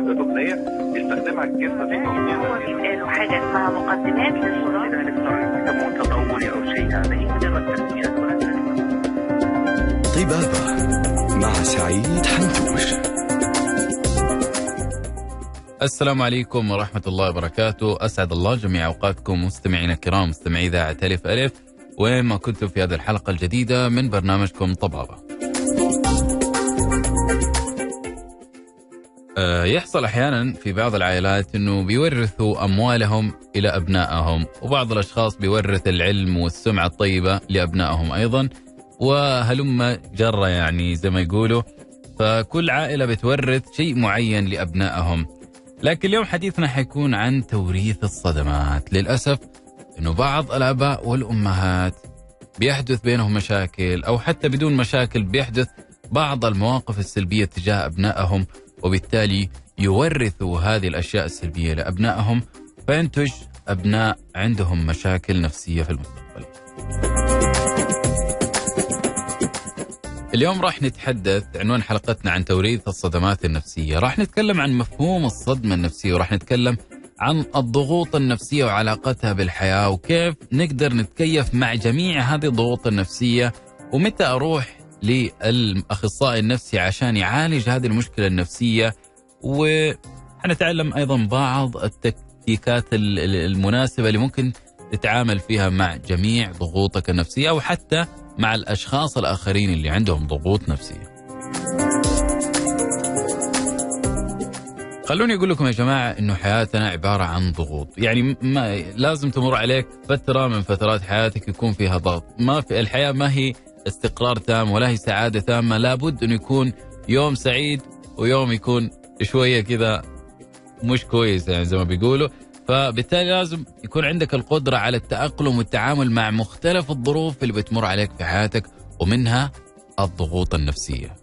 ماده دهنيه يستخدمها الجسم في له حاجة اسمها مقدمات صار يسموه تطوري أو شيء هذا هي مجرد تسميات وليس طبابة مع سعيد حنتوش. السلام عليكم ورحمة الله وبركاته. أسعد الله جميع أوقاتكم مستمعينا الكرام مستمعي إذاعة ألف ألف. وين ما كنتم في هذه الحلقة الجديدة من برنامجكم طبابة. يحصل أحيانا في بعض العائلات أنه بيورثوا أموالهم إلى أبنائهم وبعض الأشخاص بيورث العلم والسمعة الطيبة لأبنائهم أيضا وهلم جرة يعني زي ما يقولوا فكل عائلة بتورث شيء معين لأبنائهم. لكن اليوم حديثنا حيكون عن توريث الصدمات. للأسف أنه بعض الآباء والأمهات بيحدث بينهم مشاكل أو حتى بدون مشاكل بيحدث بعض المواقف السلبية تجاه أبنائهم وبالتالي يورثوا هذه الأشياء السلبية لأبنائهم فينتج أبناء عندهم مشاكل نفسية في المستقبل. اليوم راح نتحدث عنوان حلقتنا عن توريث الصدمات النفسية. راح نتكلم عن مفهوم الصدمة النفسية وراح نتكلم عن الضغوط النفسية وعلاقتها بالحياة وكيف نقدر نتكيف مع جميع هذه الضغوط النفسية ومتى أروح للأخصائي النفسي عشان يعالج هذه المشكلة النفسية. وحنتعلم أيضا بعض التكتيكات ال- ال- المناسبة اللي ممكن تتعامل فيها مع جميع ضغوطك النفسية أو حتى مع الأشخاص الآخرين اللي عندهم ضغوط نفسية. خلوني أقول لكم يا جماعة أنه حياتنا عبارة عن ضغوط. يعني ما لازم تمر عليك فترة من فترات حياتك يكون فيها ضغط. ما في الحياة ما هي استقرار تام ولا هي سعادة تامة لابد أنه يكون يوم سعيد ويوم يكون شوية كذا مش كويس يعني زي ما بيقولوا. فبالتالي لازم يكون عندك القدرة على التأقلم والتعامل مع مختلف الظروف اللي بتمر عليك في حياتك ومنها الضغوط النفسية.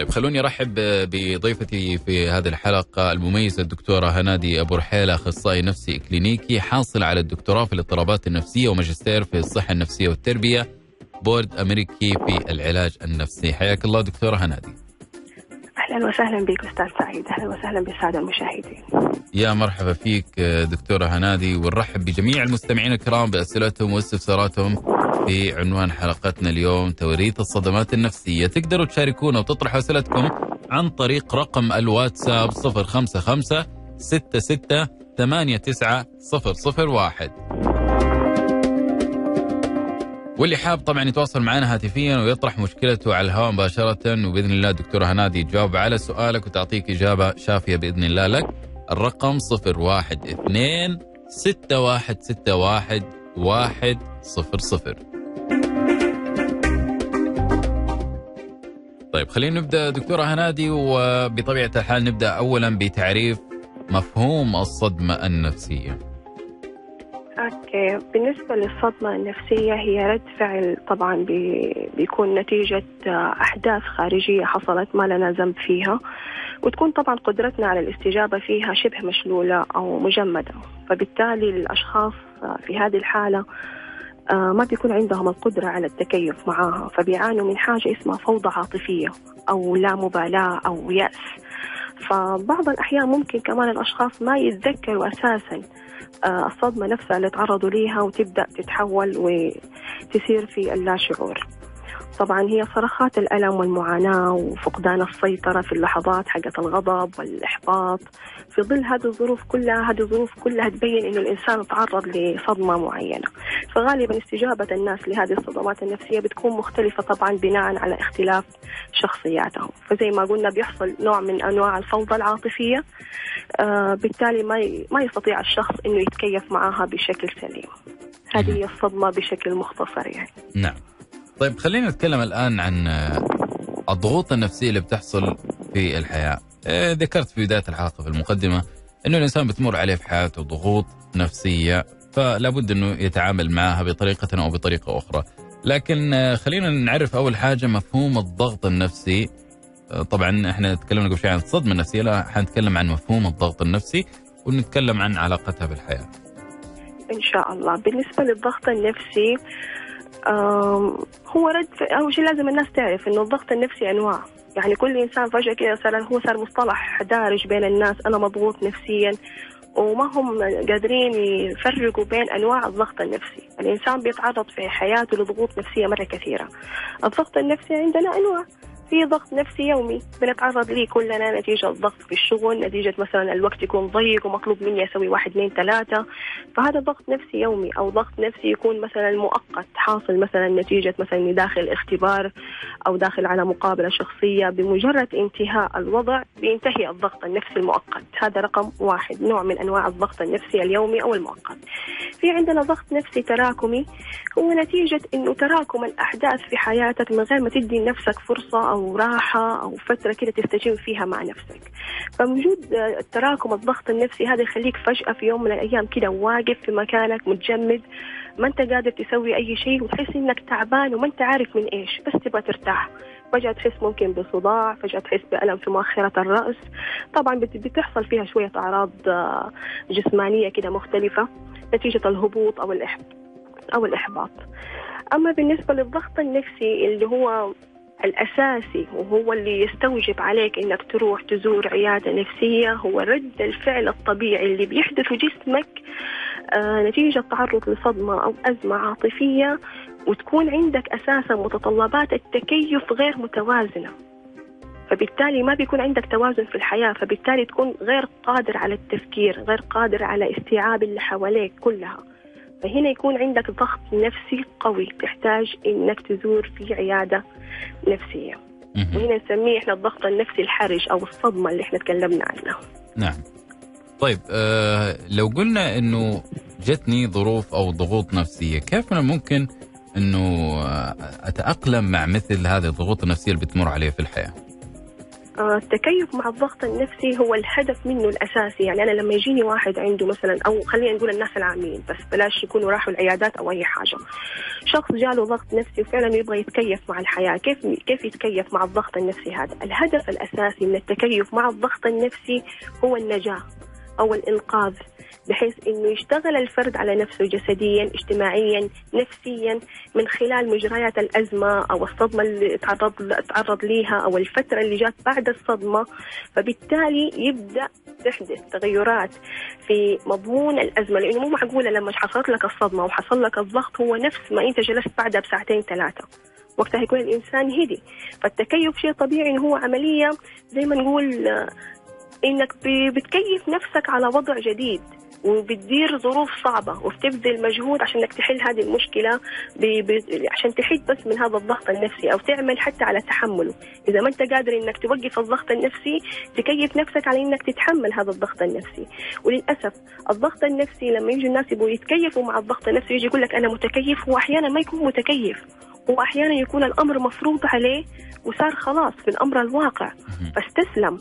طيب خلوني أرحب بضيفتي في هذه الحلقة المميزة الدكتورة هنادي أبو رحيله أخصائي نفسي كلينيكي حاصل على الدكتوراه في الاضطرابات النفسية وماجستير في الصحة النفسية والتربية بورد أمريكي في العلاج النفسي. حياك الله دكتورة هنادي. أهلا وسهلا بك أستاذ سعيد. أهلا وسهلا بالسادة المشاهدين. يا مرحبا فيك دكتورة هنادي ونرحب بجميع المستمعين الكرام بأسئلتهم واستفساراتهم. في عنوان حلقتنا اليوم توريث الصدمات النفسية. تقدروا تشاركونا وتطرحوا أسئلتكم عن طريق رقم الواتساب 055 66 89 001 واللي حاب طبعا يتواصل معنا هاتفيا ويطرح مشكلته على الهواء مباشرة وبإذن الله دكتورة هنادي تجاوب على سؤالك وتعطيك إجابة شافية بإذن الله لك. الرقم 012 6161 100 طيب خلينا نبدأ. دكتورة هنادي وبطبيعة الحال نبدأ اولا بتعريف مفهوم الصدمة النفسية. أوكي. بالنسبة للصدمة النفسية هي رد فعل طبعا بي- بيكون نتيجة أحداث خارجية حصلت ما لنا ذنب فيها وتكون طبعا قدرتنا على الاستجابة فيها شبه مشلولة أو مجمدة. فبالتالي الأشخاص في هذه الحالة ما بيكون عندهم القدرة على التكيف معاها فبيعانوا من حاجة اسمها فوضى عاطفية أو لا مبالاة أو يأس. فبعض الأحيان ممكن كمان الأشخاص ما يتذكروا أساسا آه، الصدمة نفسها اللي تعرضوا ليها وتبدأ تتحول وتسير في اللاشعور. طبعا هي صرخات الألم والمعاناة وفقدان السيطرة في اللحظات حقت الغضب والإحباط. في ظل هذه الظروف كلها هذه الظروف كلها تبين إنه الإنسان تعرض لصدمة معينة فغالبا استجابة الناس لهذه الصدمات النفسية بتكون مختلفة طبعا بناء على اختلاف شخصياتهم فزي ما قلنا بيحصل نوع من أنواع الفوضى العاطفية آه بالتالي ما ما يستطيع الشخص إنه يتكيف معها بشكل سليم هذه هي الصدمة بشكل مختصر يعني نعم. طيب خلينا نتكلم الآن عن آه، الضغوط النفسية اللي بتحصل في الحياة. آه، ذكرت في بداية الحلقة في المقدمة إنه الإنسان بتمر عليه في حياته ضغوط نفسية فلا بد إنه يتعامل معها بطريقة أو بطريقة أخرى. لكن آه، خلينا نعرف أول حاجة مفهوم الضغط النفسي آه، طبعا إحنا تكلمنا قبل شوي عن الصدمة النفسية لا حنتكلم عن مفهوم الضغط النفسي ونتكلم عن علاقتها بالحياة. إن شاء الله بالنسبة للضغط النفسي هو رد أول شيء لازم الناس تعرف إنه الضغط النفسي أنواع يعني كل إنسان فجأة كده صار هو صار مصطلح دارج بين الناس أنا مضغوط نفسيا؟ وما هم قادرين يفرقوا بين أنواع الضغط النفسي. الإنسان بيتعرض في حياته لضغوط نفسية مرة كثيرة. الضغط النفسي عندنا أنواع. في ضغط نفسي يومي. بنتعرض ليه كلنا نتيجة ضغط في الشغل نتيجة مثلا الوقت يكون ضيق ومطلوب مني أسوي واحد اثنين ثلاثة. فهذا ضغط نفسي يومي أو ضغط نفسي يكون مثلا مؤقت حاصل مثلا نتيجة مثلا إني داخل اختبار أو داخل على مقابلة شخصية. بمجرد انتهاء الوضع بينتهي الضغط النفسي المؤقت. هذا رقم واحد نوع من أنواع الضغط النفسي اليومي أو المؤقت. في عندنا ضغط نفسي تراكمي هو نتيجة إنه تراكم الأحداث في حياتك من غير ما تدي لنفسك فرصة أو راحة أو فترة كده تستجم فيها مع نفسك. فوجود آه، التراكم الضغط النفسي هذا يخليك فجأة في يوم من الأيام كده واقف في مكانك متجمد ما أنت قادر تسوي أي شيء وتحس إنك تعبان وما أنت عارف من إيش بس تبغى ترتاح. فجأة تحس ممكن بصداع فجأة تحس بألم في مؤخرة الرأس. طبعا بت- بتحصل فيها شوية أعراض آه، جسمانية كده مختلفة نتيجة الهبوط أو الإحباط أو الإحباط. أما بالنسبة للضغط النفسي اللي هو الأساسي وهو اللي يستوجب عليك إنك تروح تزور عيادة نفسية هو رد الفعل الطبيعي اللي بيحدثه جسمك آه نتيجة تعرض لصدمة أو أزمة عاطفية وتكون عندك أساسا متطلبات التكيف غير متوازنة. فبالتالي ما بيكون عندك توازن في الحياة فبالتالي تكون غير قادر على التفكير غير قادر على استيعاب اللي حواليك كلها. فهنا يكون عندك ضغط نفسي قوي تحتاج إنك تزور في عيادة نفسية. وهنا نسميه إحنا الضغط النفسي الحرج أو الصدمة اللي إحنا تكلمنا عنها. نعم. طيب آه لو قلنا إنه جتني ظروف أو ضغوط نفسية كيف من الممكن إنه آه، أتأقلم مع مثل هذه الضغوط النفسية اللي بتمر علي في الحياة؟ التكيف مع الضغط النفسي هو الهدف منه الأساسي. يعني أنا لما يجيني واحد عنده مثلا أو خلينا نقول الناس العاميين بس بلاش يكونوا راحوا العيادات أو أي حاجة. شخص جاله ضغط نفسي وفعلا يبغى يتكيف مع الحياة. كيف كيف يتكيف مع الضغط النفسي هذا؟ الهدف الأساسي من التكيف مع الضغط النفسي هو النجاة أو الإنقاذ. بحيث إنه يشتغل الفرد على نفسه جسديا اجتماعيا نفسيا من خلال مجريات الأزمة أو الصدمة اللي تعرض تعرض ليها أو الفترة اللي جات بعد الصدمة. فبالتالي يبدأ تحدث تغيرات في مضمون الأزمة. لأنه مو معقولة لما حصلت لك الصدمة وحصل لك الضغط هو نفس ما أنت جلست بعدها بساعتين ثلاثة. وقتها يكون الإنسان هدي. فالتكيف شيء طبيعي هو عملية زي ما نقول إنك بتكيف نفسك على وضع جديد وبتدير ظروف صعبة وبتبذل مجهود عشان إنك تحل هذه المشكلة ب... ب... عشان تحيد بس من هذا الضغط النفسي أو تعمل حتى على تحمله. إذا ما أنت قادر إنك توقف الضغط النفسي تكيف نفسك على إنك تتحمل هذا الضغط النفسي. وللأسف الضغط النفسي لما يجي الناس يبغوا يتكيفوا مع الضغط النفسي يجي يقول لك أنا متكيف هو أحيانا ما يكون متكيف هو أحيانا يكون الأمر مفروض عليه وصار خلاص في الأمر الواقع. فاستسلم.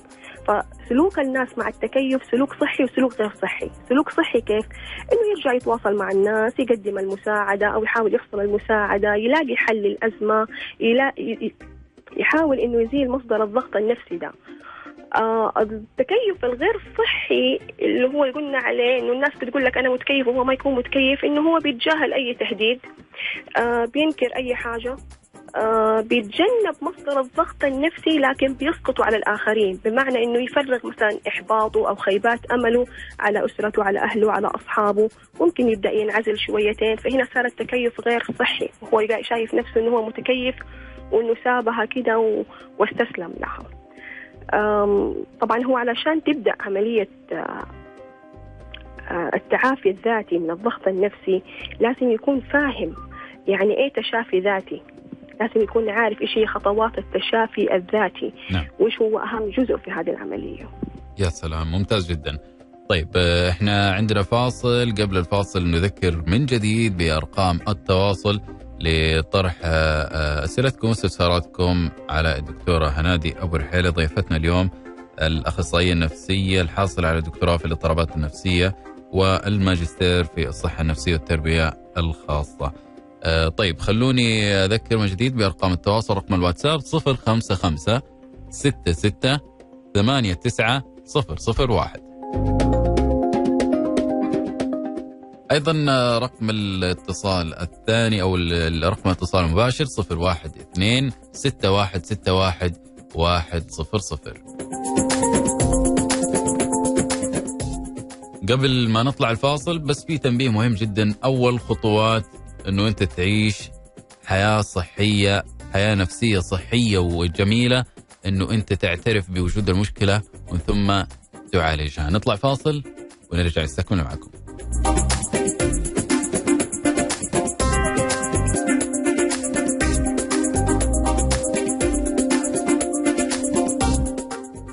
فسلوك الناس مع التكيف سلوك صحي وسلوك غير صحي. سلوك صحي كيف؟ إنه يرجع يتواصل مع الناس يقدم المساعدة أو يحاول يفصل المساعدة يلاقي حل للأزمة يلا... ي- يحاول إنه يزيل مصدر الضغط النفسي ده. آه التكيف الغير صحي اللي هو قلنا عليه إنه الناس بتقول لك أنا متكيف وهو ما يكون متكيف إنه هو بيتجاهل أي تهديد. آه بينكر أي حاجة. آه بيتجنب مصدر الضغط النفسي لكن بيسقط على الآخرين بمعنى أنه يفرغ مثلا إحباطه أو خيبات أمله على أسرته على أهله على أصحابه. ممكن يبدأ ينعزل شويتين فهنا صار التكيف غير صحي. وهو شايف نفسه أنه هو متكيف وأنه سابها كده واستسلم لها. طبعا هو علشان تبدأ عملية آه، آه، التعافي الذاتي من الضغط النفسي لازم يكون فاهم يعني إيه تشافي ذاتي. لازم يكون عارف إيش هي خطوات التشافي الذاتي. نعم. وإيش هو أهم جزء في هذه العملية. يا سلام ممتاز جدا. طيب آه، إحنا عندنا فاصل. قبل الفاصل نذكر من جديد بأرقام التواصل لطرح آه، آه، أسئلتكم واستفساراتكم على الدكتورة هنادي أبو رحيله ضيفتنا اليوم الأخصائية النفسية الحاصلة على دكتوراه في الاضطرابات النفسية والماجستير في الصحة النفسية والتربية الخاصة. آه، طيب خلوني أذكر من جديد بأرقام التواصل رقم الواتساب 055 66 89 001 أيضا آه، رقم الاتصال الثاني أو رقم الاتصال المباشر 012 6161 100 قبل ما نطلع الفاصل بس في تنبيه مهم جدا. أول خطوات إنه أنت تعيش حياة صحية حياة نفسية صحية وجميلة إنه أنت تعترف بوجود المشكلة ومن ثم تعالجها نطلع فاصل ونرجع نستكمل معكم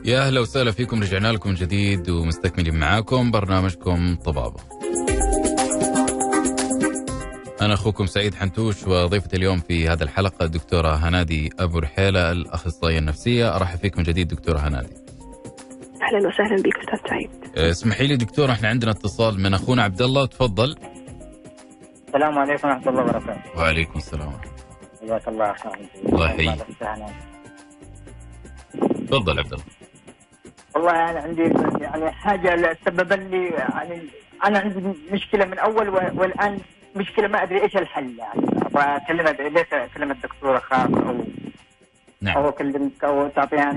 يا أهلا وسهلا فيكم رجعنا لكم جديد ومستكملين معاكم برنامجكم طبابة. أنا أخوكم سعيد حنتوش وضيفتي اليوم في هذه الحلقة الدكتورة هنادي أبو رحيله الأخصائية النفسية أرحب فيكم من جديد دكتورة هنادي. أهلا وسهلا بك أستاذ سعيد اسمحي لي دكتوره إحنا عندنا اتصال من أخونا عبد الله تفضل. السلام عليكم ورحمة الله وبركاته. وعليكم السلام ورحمة الله. الله يحييك. تفضل عبد الله. والله أنا عندي يعني حاجة سبب لي يعني أنا عندي مشكلة من أول و- والآن مشكلة ما أدري إيش الحل يعني. أبغى أكلمها ليش أكلم الدكتور أخاف أو نعم. أو أكلمك أو تعطيها.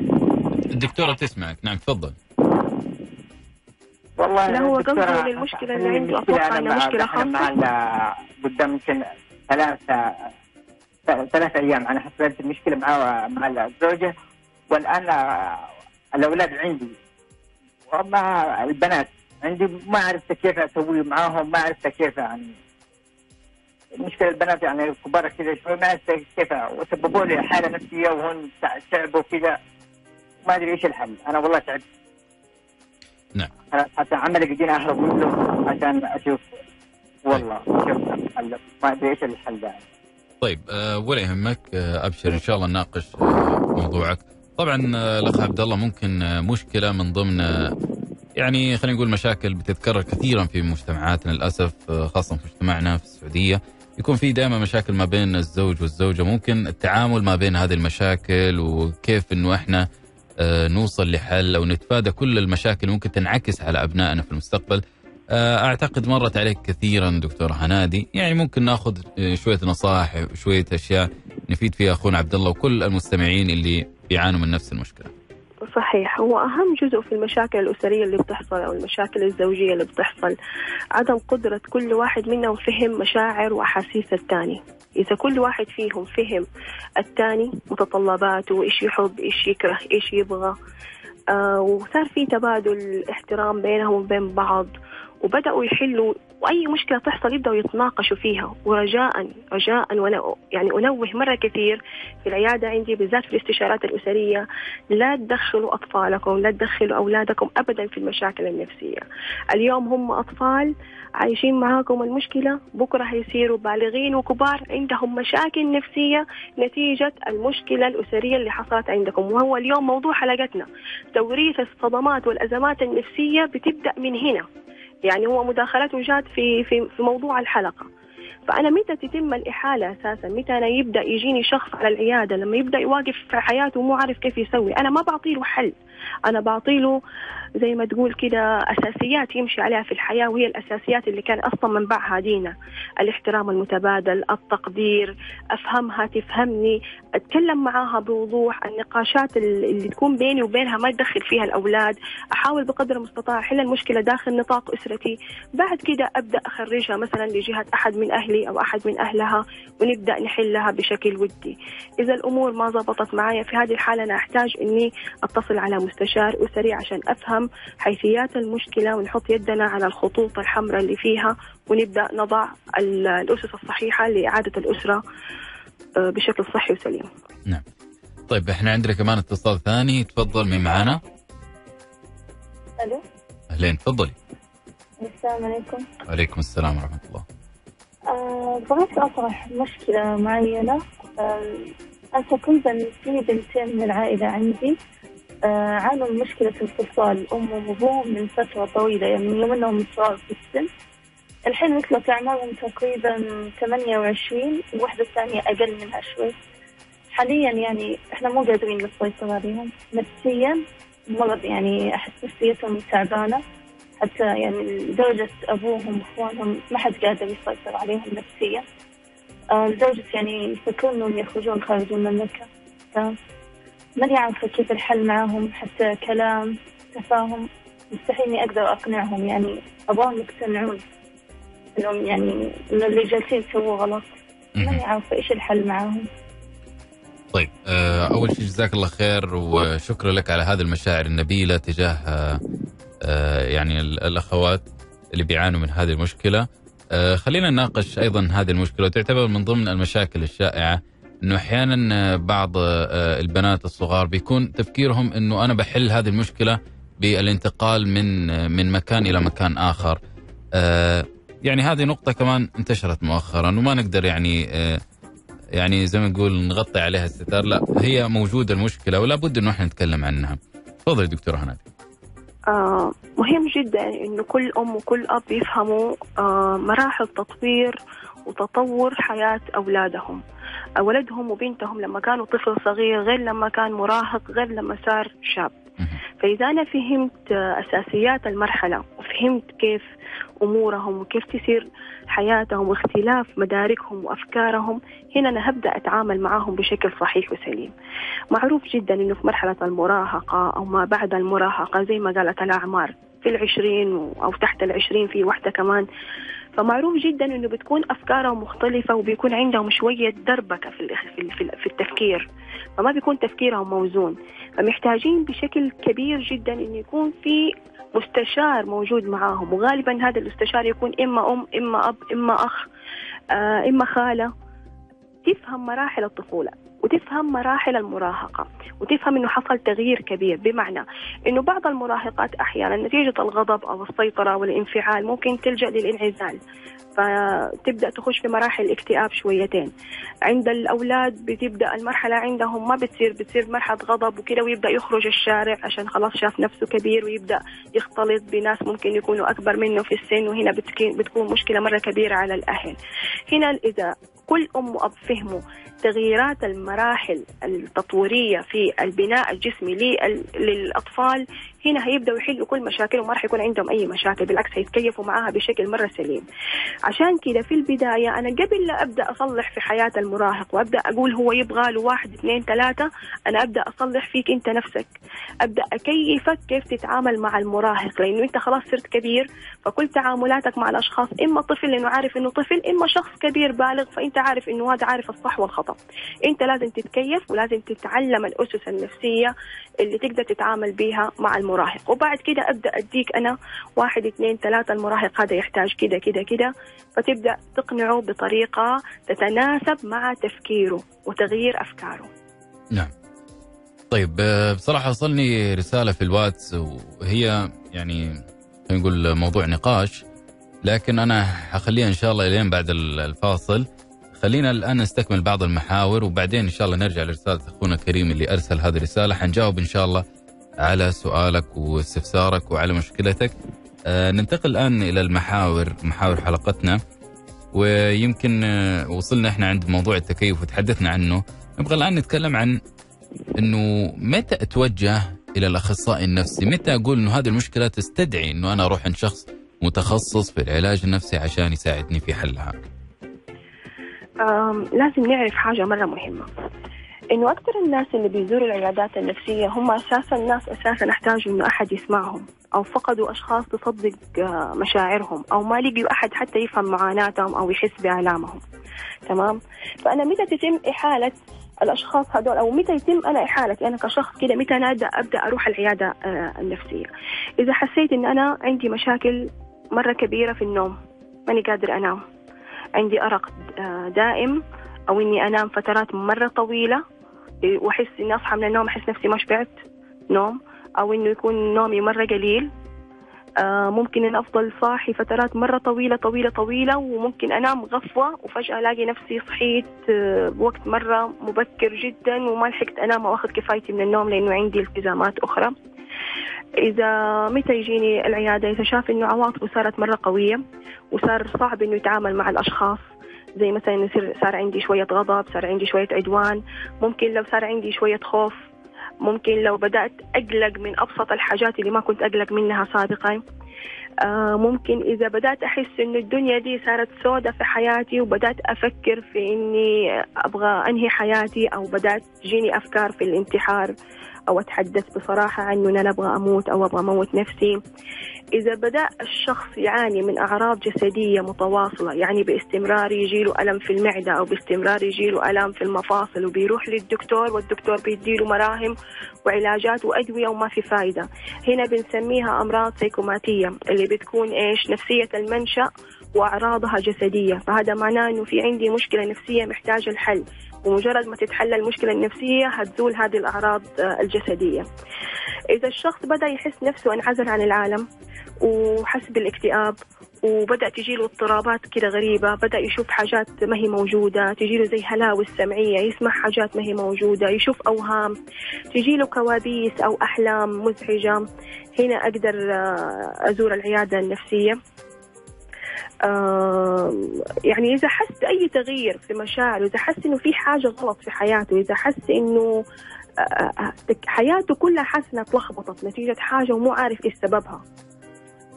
الدكتورة تسمعك. نعم تفضل. والله لا، هو قصده للمشكلة اللي عنده، مشكلة دحين مع خاصة. ال- قدام يمكن ثلاثة ثلاث أيام. أنا حصلت المشكلة مع مع الزوجة والآن الأولاد عندي. ومع البنات عندي ما عرفت كيف أسوي معاهم ما عرفت كيف يعني المشكلة البنات يعني كبار كذا شوي ما كيف وسببوا لي حالة نفسية وهن تعبوا كذا ما أدري إيش الحل. أنا والله تعبت. نعم. حتى عملي قدينا أهرب منه عشان أشوف. والله شوف الحل. ما أدري إيش الحل يعني طيب أه ولا يهمك أه أبشر. إن شاء الله نناقش أه موضوعك. طبعا الأخ عبد الله ممكن مشكلة من ضمن يعني خلينا نقول مشاكل بتتكرر كثيرا في مجتمعاتنا للأسف خاصة في مجتمعنا في السعودية. يكون في دائما مشاكل ما بين الزوج والزوجة ممكن التعامل ما بين هذه المشاكل وكيف إنه إحنا أه نوصل لحل أو نتفادى كل المشاكل ممكن تنعكس على أبنائنا في المستقبل. أه أعتقد مرت عليك كثيرا دكتور هنادي يعني ممكن ناخذ أه، شوية نصائح شوية أشياء نفيد فيها أخونا عبد الله وكل المستمعين اللي بيعانوا من نفس المشكلة. صحيح. هو أهم جزء في المشاكل الأسرية اللي بتحصل أو المشاكل الزوجية اللي بتحصل. عدم قدرة كل واحد منهم فهم مشاعر وأحاسيس الثاني. إذا كل واحد فيهم فهم الثاني متطلباته إيش يحب إيش يكره إيش يبغى آه وصار في تبادل احترام بينهم وبين بعض وبدأوا يحلوا وأي مشكلة تحصل يبدأوا يتناقشوا فيها. ورجاء رجاء وأنا يعني أنوه مرة كثير في العيادة عندي بالذات في الاستشارات الأسرية. لا تدخلوا أطفالكم لا تدخلوا أولادكم أبدا في المشاكل النفسية. اليوم هم أطفال عايشين معاكم المشكلة بكرة هيصيروا بالغين وكبار عندهم مشاكل نفسية نتيجة المشكلة الأسرية اللي حصلت عندكم. وهو اليوم موضوع حلقتنا. توريث الصدمات والأزمات النفسية بتبدأ من هنا. يعني هو مداخلته جات في في في موضوع الحلقة. فأنا متى تتم الإحالة أساسا؟ متى أنا يبدأ يجيني شخص على العيادة؟ لما يبدأ يواقف في حياته ومو عارف كيف يسوي. أنا ما بعطيله حل. أنا بعطيله زي ما تقول كده أساسيات يمشي عليها في الحياة وهي الأساسيات اللي كان أصلا منبعها دينا. الاحترام المتبادل التقدير أفهمها تفهمني أتكلم معاها بوضوح النقاشات اللي تكون بيني وبينها ما تدخل فيها الأولاد. أحاول بقدر المستطاع أحل المشكلة داخل نطاق أسرتي. بعد كده أبدأ أخرجها مثلا لجهة أحد من أهلي أو أحد من أهلها ونبدأ نحلها بشكل ودي. إذا الأمور ما زبطت معايا في هذه الحالة أنا أحتاج إني أتصل على مستشار أسري عشان أفهم حيثيات المشكلة ونحط يدنا على الخطوط الحمراء اللي فيها ونبدأ نضع ال- الأسس الصحيحة لإعادة الأسرة آه، بشكل صحي وسليم نعم. طيب إحنا عندنا كمان اتصال ثاني تفضل مين معنا؟ ألو أهلين تفضلي. السلام عليكم وعليكم السلام ورحمة الله. آه بغيت أطرح مشكلة معينة آه أنا تقريبا في بنتين من العائلة عندي آه عانوا من مشكلة انفصال أمهم وأبوهم من فترة طويلة يعني من يوم إنهم صغار في السن. الحين وصلت أعمارهم تقريبا 28 وواحدة الثانية أقل منها شوي. حاليا يعني إحنا مو قادرين نسيطر عليهم نفسيا مرض يعني أحس نفسيتهم تعبانة. حتى يعني لدرجة أبوهم وإخوانهم ما حد قادر يسيطر عليهم نفسيا. آه، لدرجة يعني يفكرون إنهم يخرجون خارج المملكة. تمام ماني عارفة كيف الحل معاهم حتى كلام تفاهم. مستحيل إني أقدر أقنعهم يعني أبغاهم يقتنعون إنهم يعني إن اللي جالسين يسووه غلط. ماني عارفة إيش الحل معاهم طيب آه، أول شيء جزاك الله خير وشكرا لك على هذه المشاعر النبيلة تجاه آه، آه، يعني ال- الأخوات اللي بيعانوا من هذه المشكلة. خلينا نناقش أيضا هذه المشكلة وتعتبر من ضمن المشاكل الشائعة إنه أحيانا آه، بعض آه، البنات الصغار بيكون تفكيرهم إنه أنا بحل هذه المشكلة بالانتقال من آه، من مكان إلى مكان آخر. يعني هذه نقطة كمان انتشرت مؤخرا وما نقدر يعني يعني زي ما نقول نغطي عليها الستار. لا هي موجودة المشكلة ولا بد إنه إحنا نتكلم عنها. تفضلي دكتورة هناد آه مهم جدا إنه كل أم وكل أب يفهموا مراحل تطوير وتطور حياة أولادهم. ولدهم وبنتهم لما كانوا طفل صغير غير لما كان مراهق غير لما صار شاب. فإذا أنا فهمت آه، أساسيات المرحلة وفهمت كيف أمورهم وكيف تسير حياتهم واختلاف مداركهم وأفكارهم هنا أنا هبدأ أتعامل معهم بشكل صحيح وسليم. معروف جدا إنه في مرحلة المراهقة أو ما بعد المراهقة زي ما قالت الأعمار في العشرين و- أو تحت العشرين في واحدة كمان فمعروف جدا إنه بتكون أفكارهم مختلفة وبيكون عندهم شوية دربكة في في التفكير. فما بيكون تفكيرهم موزون. فمحتاجين بشكل كبير جدا انه يكون في مستشار موجود معاهم. وغالبا هذا المستشار يكون إما أم إما أب إما أخ آه إما خالة. تفهم مراحل الطفولة. وتفهم مراحل المراهقة وتفهم إنه حصل تغيير كبير. بمعنى إنه بعض المراهقات أحيانا نتيجة الغضب أو السيطرة والانفعال ممكن تلجأ للانعزال فتبدأ تخش في مراحل اكتئاب شويتين. عند الأولاد بتبدأ المرحلة عندهم ما بتصير بتصير مرحلة غضب وكذا ويبدأ يخرج الشارع عشان خلاص شاف نفسه كبير ويبدأ يختلط بناس ممكن يكونوا أكبر منه في السن وهنا بتكون مشكلة مرة كبيرة على الأهل. هنا اذا كل أم وأب فهموا تغييرات المراحل التطوريه في البناء الجسمي لل- للأطفال هنا هيبدأوا يحلوا كل مشاكلهم ما راح يكون عندهم أي مشاكل بالعكس هيتكيفوا معاها بشكل مرة سليم. عشان كذا في البداية أنا قبل لا أبدأ أصلح في حياة المراهق وأبدأ أقول هو يبغى له واحد اثنين ثلاثة أنا أبدأ أصلح فيك أنت نفسك. أبدأ اكيفك كيف تتعامل مع المراهق؟ لأنه أنت خلاص صرت كبير فكل تعاملاتك مع الأشخاص إما طفل لأنه عارف إنه طفل إما شخص كبير بالغ فأنت عارف إنه هذا عارف الصح والخطأ. أنت لازم تتكيف ولازم تتعلم الأسس النفسية اللي تقدر تتعامل بيها مع المراهق. وبعد كده أبدأ أديك أنا واحد اثنين ثلاثة المراهق هذا يحتاج كده كده كده. فتبدأ تقنعه بطريقة تتناسب مع تفكيره وتغيير أفكاره. نعم. طيب آه، بصراحة وصلني رسالة في الواتس وهي يعني نقول موضوع نقاش لكن أنا حخليها إن شاء الله إلين بعد ال- الفاصل. خلينا الآن نستكمل بعض المحاور وبعدين إن شاء الله نرجع لرسالة أخونا كريم اللي أرسل هذه الرسالة. حنجاوب إن شاء الله على سؤالك واستفسارك وعلى مشكلتك آه ننتقل الآن إلى المحاور محاور حلقتنا ويمكن آه، وصلنا إحنا عند موضوع التكيف وتحدثنا عنه نبغى الآن نتكلم عن إنه متى أتوجه إلى الأخصائي النفسي؟ متى أقول إنه هذه المشكلة تستدعي إنه أنا أروح عند شخص متخصص في العلاج النفسي عشان يساعدني في حلها؟ لازم نعرف حاجة مرة مهمة إنه أكثر الناس اللي بيزوروا العيادات النفسية هم أساسا ناس أساسا أحتاجوا إنه أحد يسمعهم أو فقدوا أشخاص تصدق آه، مشاعرهم أو ما لقيوا أحد حتى يفهم معاناتهم أو يحس بآلامهم. تمام؟ فأنا متى تتم إحالة الأشخاص هذول؟ أو متى يتم أنا إحالتي؟ أنا كشخص كده متى أنا أبدأ أبدأ أروح العيادة آه، النفسية؟ إذا حسيت إن أنا عندي مشاكل مرة كبيرة في النوم ماني قادر أنام. عندي أرق آه، دائم أو إني أنام فترات مرة طويلة إيه، وأحس إني أصحى من النوم أحس نفسي ما شبعت نوم أو إنه يكون نومي مرة قليل. آه، ممكن إن أفضل صاحي فترات مرة طويلة طويلة طويلة وممكن أنام غفوة وفجأة ألاقي نفسي صحيت آه، بوقت مرة مبكر جدا وما لحقت أنام أو أخذ كفايتي من النوم لأنه عندي التزامات أخرى. إذا متى يجيني العيادة؟ إذا شاف إنه عواطفه صارت مرة قوية وصار صعب إنه يتعامل مع الأشخاص زي مثلا يصير صار عندي شوية غضب صار عندي شوية عدوان ممكن لو صار عندي شوية خوف ممكن لو بدأت أقلق من أبسط الحاجات اللي ما كنت أقلق منها سابقا. آه ممكن إذا بدأت أحس إنه الدنيا دي صارت سودة في حياتي وبدأت أفكر في إني أبغى أنهي حياتي أو بدأت تجيني أفكار في الانتحار. أو أتحدث بصراحة عن إنه أنا أبغى أموت أو أبغى أموت نفسي. إذا بدأ الشخص يعاني من أعراض جسدية متواصلة يعني باستمرار يجيله ألم في المعدة أو باستمرار يجيله ألم في المفاصل وبيروح للدكتور والدكتور بيديله مراهم وعلاجات وأدوية وما في فايدة. هنا بنسميها أمراض سيكوماتية اللي بتكون إيش؟ نفسية المنشأ وأعراضها جسدية. فهذا معناه إنه في عندي مشكلة نفسية محتاجة الحل. ومجرد ما تتحل المشكلة النفسية هتزول هذه الأعراض آه، الجسدية. إذا الشخص بدأ يحس نفسه انعزل عن العالم وحس بالاكتئاب وبدأ تجيله اضطرابات كده غريبة بدأ يشوف حاجات ما هي موجودة تجيله زي هلاوس سمعية يسمع حاجات ما هي موجودة يشوف أوهام تجيله كوابيس أو أحلام مزعجة هنا أقدر آه، أزور العيادة النفسية. آم، يعني إذا حس بأي تغيير في مشاعره إذا حس إنه في حاجة غلط في حياته إذا حس إنه آه، آه، حياته كلها حاسة إنها اتلخبطت نتيجة حاجة ومو عارف إيش سببها.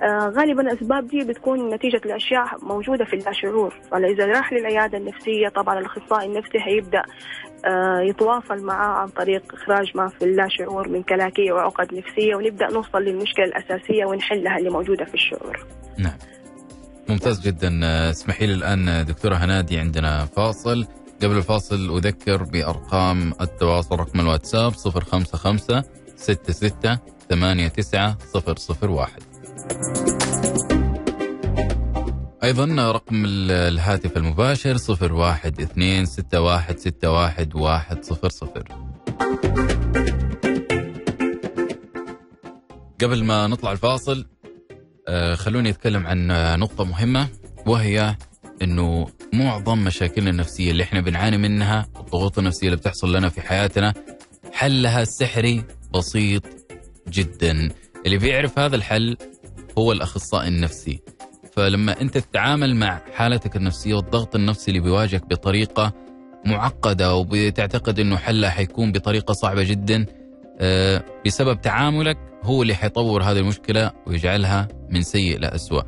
آه، غالبا الأسباب دي بتكون نتيجة لأشياء موجودة في اللاشعور فإذا راح للعيادة النفسية طبعا الأخصائي النفسي هيبدأ آه، يتواصل معاه عن طريق إخراج ما في اللاشعور من كلاكية وعقد نفسية ونبدأ نوصل للمشكلة الأساسية ونحلها اللي موجودة في الشعور. نعم. ممتاز جدا. اسمحي لي الآن دكتورة هنادي عندنا فاصل. قبل الفاصل أذكر بأرقام التواصل رقم الواتساب 055 66 89 001 أيضا رقم ال- الهاتف المباشر 012 61 61 قبل ما نطلع الفاصل خلوني أتكلم عن آه، نقطة مهمة وهي أنه معظم مشاكلنا النفسية اللي إحنا بنعاني منها الضغوط النفسية اللي بتحصل لنا في حياتنا حلها السحري بسيط جدا. اللي بيعرف هذا الحل هو الأخصائي النفسي. فلما أنت تتعامل مع حالتك النفسية والضغط النفسي اللي بيواجهك بطريقة معقدة وبتعتقد أنه حلها حيكون بطريقة صعبة جدا آه، بسبب تعاملك هو اللي حيطور هذه المشكلة ويجعلها من سيء لأسوأ.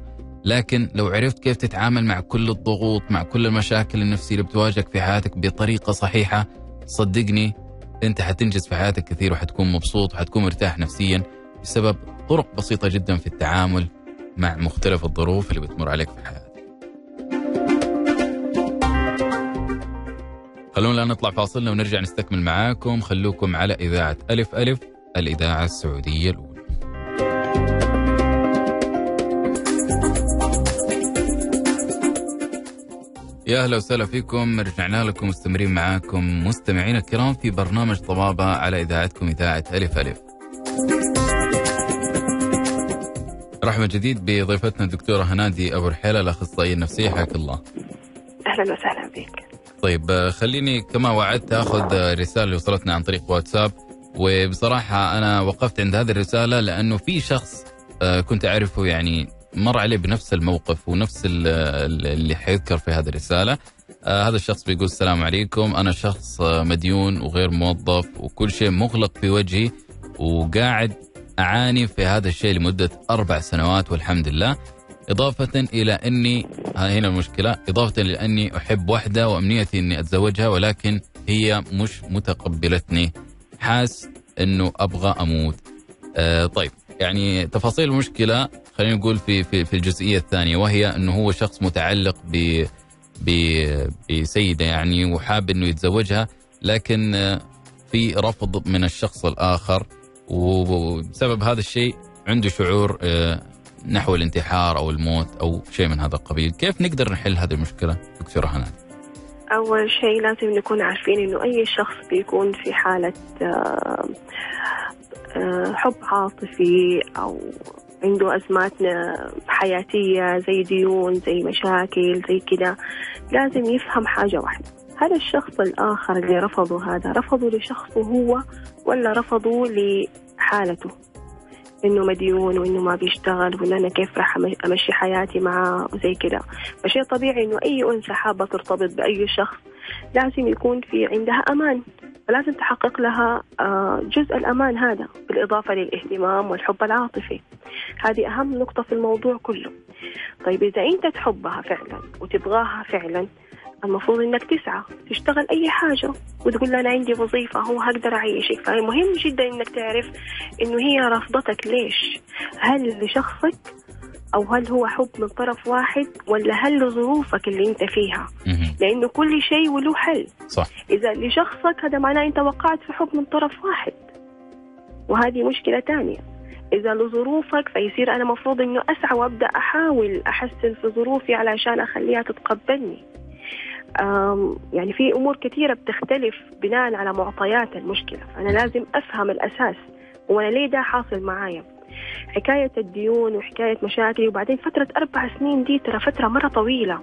لكن لو عرفت كيف تتعامل مع كل الضغوط مع كل المشاكل النفسية اللي بتواجهك في حياتك بطريقة صحيحة صدقني أنت حتنجز في حياتك كثير وحتكون مبسوط وحتكون مرتاح نفسيا بسبب طرق بسيطة جدا في التعامل مع مختلف الظروف اللي بتمر عليك في حياتك. خلونا نطلع فاصلنا ونرجع نستكمل معاكم. خلوكم على إذاعة ألف ألف. الإذاعة السعودية الأولى يا أهلا وسهلا فيكم رجعنا لكم مستمرين معاكم مستمعينا الكرام في برنامج طبابة على إذاعتكم إذاعة ألف ألف. رحمة جديد بضيفتنا الدكتورة هنادي أبو رحيلة الأخصائية النفسية حياك الله. أهلا وسهلا بك طيب خليني كما وعدت آخذ رسالة اللي وصلتنا عن طريق واتساب وبصراحة أنا وقفت عند هذه الرسالة لأنه في شخص آه، كنت أعرفه يعني مر عليه بنفس الموقف ونفس ال- ال- اللي حيذكر في هذه الرسالة. آه هذا الشخص بيقول السلام عليكم. أنا شخص آه، مديون وغير موظف وكل شيء مغلق في وجهي وقاعد أعاني في هذا الشيء لمدة أربع سنوات والحمد لله. إضافة إلى أني هنا المشكلة إضافة إلى أني أحب واحدة وأمنيتي أني أتزوجها ولكن هي مش متقبلتني. حاس أنه أبغى أموت. آه طيب يعني تفاصيل المشكلة خلينا نقول في في في الجزئية الثانية وهي أنه هو شخص متعلق ب ب- بسيدة يعني وحاب أنه يتزوجها لكن آه، في رفض من الشخص الآخر وبسبب هذا الشيء عنده شعور آه، نحو الانتحار أو الموت أو شيء من هذا القبيل. كيف نقدر نحل هذه المشكلة دكتورة حنان أول شيء لازم نكون عارفين إنه أي شخص بيكون في حالة آه، آه، حب عاطفي أو عنده أزمات آه، حياتية زي ديون زي مشاكل زي كده لازم يفهم حاجة واحدة. هل الشخص الآخر اللي رفضه هذا رفضه لشخصه هو ولا رفضه لحالته؟ إنه مديون وإنه ما بيشتغل وإنه أنا كيف راح امشي حياتي معاه وزي كده. فشيء طبيعي إنه أي أنثى حابة ترتبط بأي شخص لازم يكون في عندها أمان. فلازم تحقق لها آه، جزء الأمان هذا بالإضافة للاهتمام والحب العاطفي. هذه أهم نقطة في الموضوع كله. طيب إذا أنت تحبها فعلا وتبغاها فعلا المفروض إنك تسعى تشتغل أي حاجة وتقول لها أنا عندي وظيفة هو هقدر اعيشك فمهم جدا إنك تعرف إنه هي رافضتك ليش؟ هل لشخصك أو هل هو حب من طرف واحد ولا هل لظروفك اللي أنت فيها. لأنه كل شيء وله حل. صح. إذا لشخصك هذا معناه أنت وقعت في حب من طرف واحد. وهذه مشكلة تانية. إذا لظروفك فيصير أنا مفروض إنه أسعى وأبدأ أحاول أحسن في ظروفي علشان أخليها تتقبلني. يعني في أمور كثيرة بتختلف بناء على معطيات المشكلة. أنا لازم أفهم الأساس وأنا ليه ده حاصل معايا؟ حكاية الديون وحكاية مشاكلي وبعدين فترة أربع سنين دي ترى فترة مرة طويلة.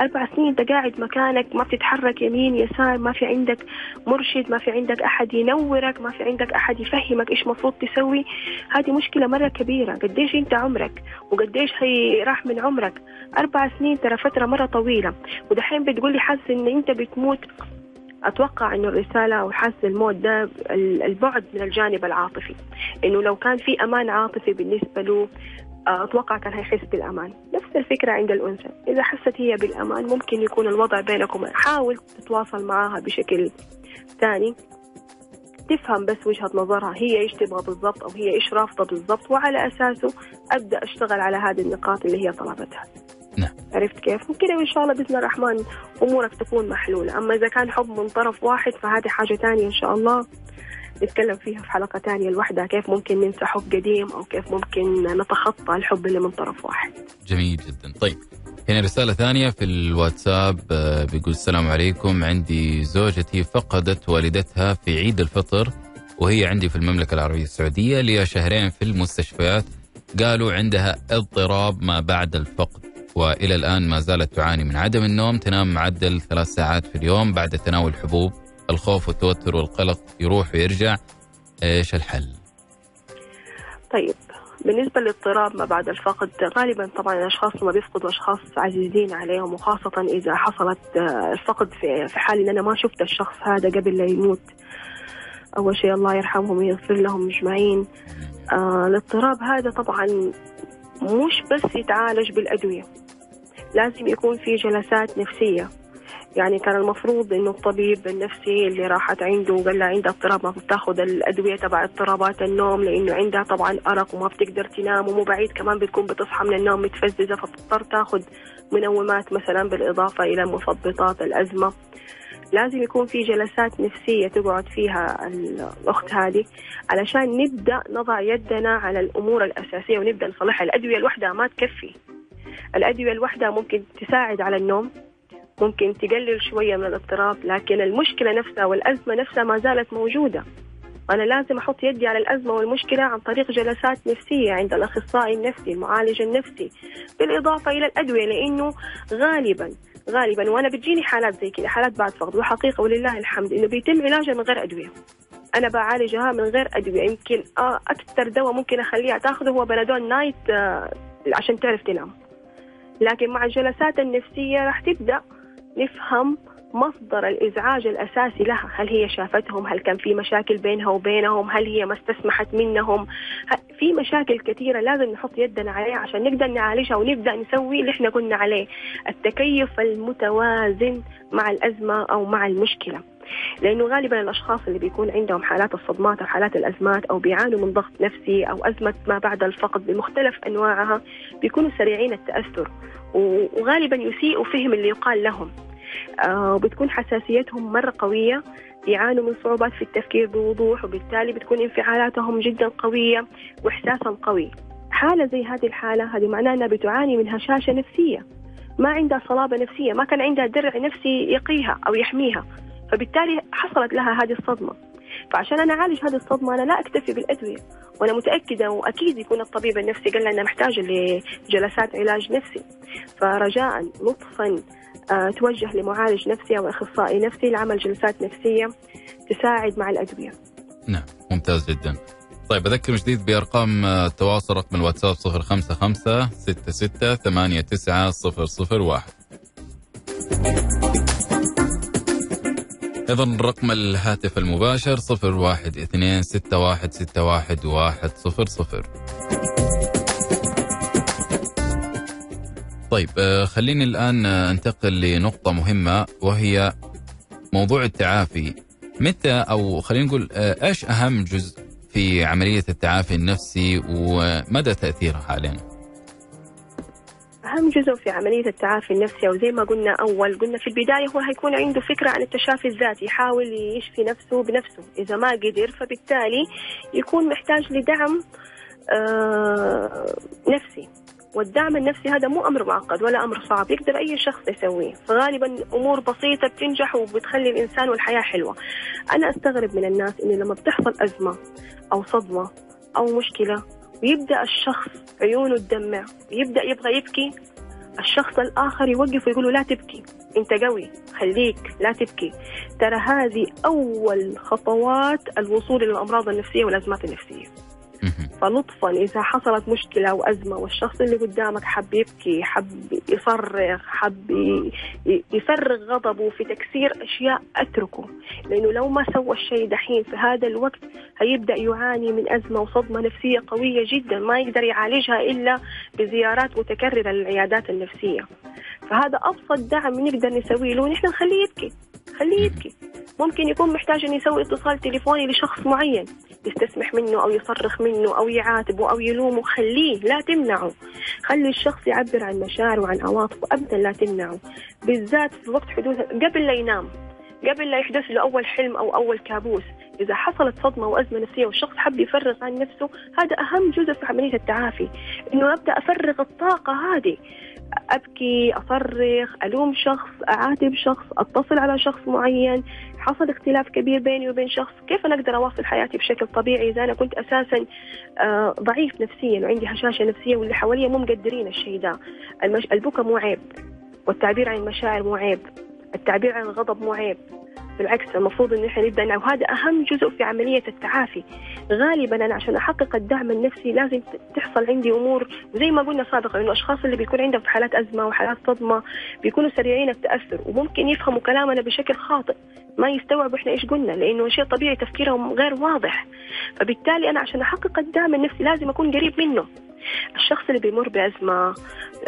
أربع سنين أنت قاعد مكانك ما بتتحرك يمين يسار ما في عندك مرشد ما في عندك أحد ينورك ما في عندك أحد يفهمك إيش مفروض تسوي. هذه مشكلة مرة كبيرة. قديش أنت عمرك؟ وقديش هي راح من عمرك؟ أربع سنين ترى فترة مرة طويلة. ودحين بتقولي حاسس إن أنت بتموت. أتوقع إنه الرسالة أو حاسس الموت ده ال- البعد من الجانب العاطفي. إنه لو كان في أمان عاطفي بالنسبة له أتوقع كان هيحس بالأمان. نفس الفكرة عند الأنثى. إذا حست هي بالأمان ممكن يكون الوضع بينكم. حاول تتواصل معها بشكل ثاني. تفهم بس وجهة نظرها. هي إيش تبغى بالضبط أو هي إيش رافضة بالضبط. وعلى أساسه أبدأ أشتغل على هذه النقاط اللي هي طلبتها. نعم. عرفت كيف؟ وكذا وإن شاء الله بإذن الرحمن أمورك تكون محلولة، أما إذا كان حب من طرف واحد فهذه حاجة ثانية إن شاء الله. نتكلم فيها في حلقة ثانية لوحدها كيف ممكن ننسى حب قديم أو كيف ممكن نتخطى الحب اللي من طرف واحد. جميل جدا. طيب هنا رسالة ثانية في الواتساب آه، بيقول السلام عليكم. عندي زوجتي فقدت والدتها في عيد الفطر وهي عندي في المملكة العربية السعودية لي شهرين في المستشفيات. قالوا عندها اضطراب ما بعد الفقد وإلى الآن ما زالت تعاني من عدم النوم تنام معدل ثلاث ساعات في اليوم بعد تناول حبوب. الخوف والتوتر والقلق يروح ويرجع إيش الحل؟ طيب بالنسبة للاضطراب ما بعد الفقد غالبا طبعا الأشخاص لما بيفقدوا أشخاص عزيزين عليهم وخاصة إذا حصلت آه، الفقد في في حال إن أنا ما شفت الشخص هذا قبل لا يموت. أول شيء الله يرحمهم ويغفر لهم أجمعين. آه الاضطراب هذا طبعا مش بس يتعالج بالأدوية لازم يكون في جلسات نفسية. يعني كان المفروض إنه الطبيب النفسي اللي راحت عنده وقال لها عندها اضطراب ما بتاخذ الأدوية تبع اضطرابات النوم لأنه عندها طبعا أرق وما بتقدر تنام ومو بعيد كمان بتكون بتصحى من النوم متفززة فبتضطر تاخذ منومات مثلا بالإضافة إلى مثبطات الأزمة. لازم يكون في جلسات نفسية تقعد فيها الأخت هذه علشان نبدأ نضع يدنا على الأمور الأساسية ونبدأ نصلحها. الأدوية لوحدها ما تكفي. الأدوية لوحدها ممكن تساعد على النوم ممكن تقلل شوية من الاضطراب لكن المشكلة نفسها والأزمة نفسها ما زالت موجودة. أنا لازم أحط يدي على الأزمة والمشكلة عن طريق جلسات نفسية عند الأخصائي النفسي المعالج النفسي بالإضافة إلى الأدوية لأنه غالبا غالبا وأنا بتجيني حالات زي كذا حالات بعد فقد. وحقيقة ولله الحمد إنه بيتم علاجها من غير أدوية. أنا بعالجها من غير أدوية. يمكن آه أكثر دواء ممكن أخليها تأخذه هو بنادول نايت آه عشان تعرف تنام. لكن مع الجلسات النفسية راح تبدأ نفهم مصدر الإزعاج الأساسي لها. هل هي شافتهم؟ هل كان في مشاكل بينها وبينهم؟ هل هي ما استسمحت منهم؟ في مشاكل كثيرة لازم نحط يدنا عليها عشان نقدر نعالجها ونبدأ نسوي اللي إحنا قلنا عليه. التكيف المتوازن مع الأزمة أو مع المشكلة. لأنه غالبا الأشخاص اللي بيكون عندهم حالات الصدمات أو حالات الأزمات أو بيعانوا من ضغط نفسي أو أزمة ما بعد الفقد بمختلف أنواعها بيكونوا سريعين التأثر و- وغالبا يسيئوا فهم اللي يقال لهم. وبتكون حساسيتهم مرة قوية يعانوا من صعوبات في التفكير بوضوح وبالتالي بتكون انفعالاتهم جدا قوية وإحساسهم قوي. حالة زي هذه الحالة هذه معناها أنها بتعاني من هشاشة نفسية. ما عندها صلابة نفسية ما كان عندها درع نفسي يقيها أو يحميها. فبالتالي حصلت لها هذه الصدمة. فعشان أنا أعالج هذه الصدمة أنا لا أكتفي بالأدوية. وأنا متأكدة وأكيد يكون الطبيب النفسي قال لي أنا محتاجة لجلسات علاج نفسي. فرجاء لطفا آه، آه، توجه لمعالج نفسي أو أخصائي نفسي لعمل جلسات نفسية تساعد مع الأدوية. نعم ممتاز جدا. طيب أذكر من جديد بأرقام آه، التواصل رقم الواتساب 055 66 89 001 أيضا رقم الهاتف المباشر 012 61 61 100 طيب آه، خليني الآن آه، أنتقل لنقطة مهمة وهي موضوع التعافي. متى أو خلينا نقول آه، إيش أهم جزء في عملية التعافي النفسي ومدى تأثيرها حاليا؟ أهم جزء في عملية التعافي النفسي أو زي ما قلنا أول قلنا في البداية هو هيكون عنده فكرة عن التشافي الذاتي يحاول يشفي نفسه بنفسه. إذا ما قدر فبالتالي يكون محتاج لدعم نفسي. والدعم النفسي هذا مو أمر معقد ولا أمر صعب يقدر أي شخص يسويه. فغالبا أمور بسيطة بتنجح وبتخلي الإنسان والحياة حلوة. أنا أستغرب من الناس إنه لما بتحصل أزمة أو صدمة أو مشكلة ويبدأ الشخص عيونه تدمع ويبدا يبغى يبكي الشخص الآخر يوقف ويقول له لا تبكي أنت قوي خليك لا تبكي. ترى هذه أول خطوات الوصول إلى الأمراض النفسية والأزمات النفسية. مهم. فلطفا إذا حصلت مشكلة أو أزمة والشخص اللي قدامك حب يبكي حب يصرخ حب يفرغ غضبه في تكسير أشياء أتركه. لأنه لو ما سوى الشيء دحين في هذا الوقت هيبدأ يعاني من أزمة وصدمة نفسية قوية جدا ما يقدر يعالجها إلا بزيارات متكررة للعيادات النفسية. فهذا أبسط دعم نقدر نسويه له نحن نخليه يبكي. خليه يبكي. ممكن يكون محتاج إنه يسوي اتصال تليفوني لشخص معين يستسمح منه أو يصرخ منه أو يعاتبه أو يلومه. خليه لا تمنعه. خلي الشخص يعبر عن مشاعره وعن عواطفه ابدا لا تمنعه. بالذات في وقت حدوث قبل لا ينام قبل لا يحدث له أول حلم أو أول كابوس. إذا حصلت صدمة وأزمة نفسية والشخص حب يفرغ عن نفسه هذا أهم جزء في عملية التعافي. إنه أبدأ أفرغ الطاقة هذه. أبكي أصرخ ألوم شخص أعاتب شخص أتصل على شخص معين. حصل اختلاف كبير بيني وبين شخص. كيف أنا أقدر أواصل حياتي بشكل طبيعي إذا أنا كنت أساسا آه، ضعيف نفسيا وعندي هشاشة نفسية واللي حواليا مو مقدرين الشيء ده؟ المش... البكا مو عيب والتعبير عن المشاعر مو عيب التعبير عن الغضب مو عيب. بالعكس المفروض إن إحنا نبدأ وهذا أهم جزء في عملية التعافي. غالبا أنا عشان أحقق الدعم النفسي لازم تحصل عندي أمور. وزي ما قلنا سابقا إنه الاشخاص اللي بيكون عندهم حالات أزمة وحالات صدمة بيكونوا سريعين التاثر وممكن يفهموا كلامنا بشكل خاطئ ما يستوعبوا إحنا إيش قلنا لأنه شيء طبيعي تفكيرهم غير واضح. فبالتالي أنا عشان أحقق الدعم النفسي لازم أكون قريب منه. الشخص اللي بيمر بأزمة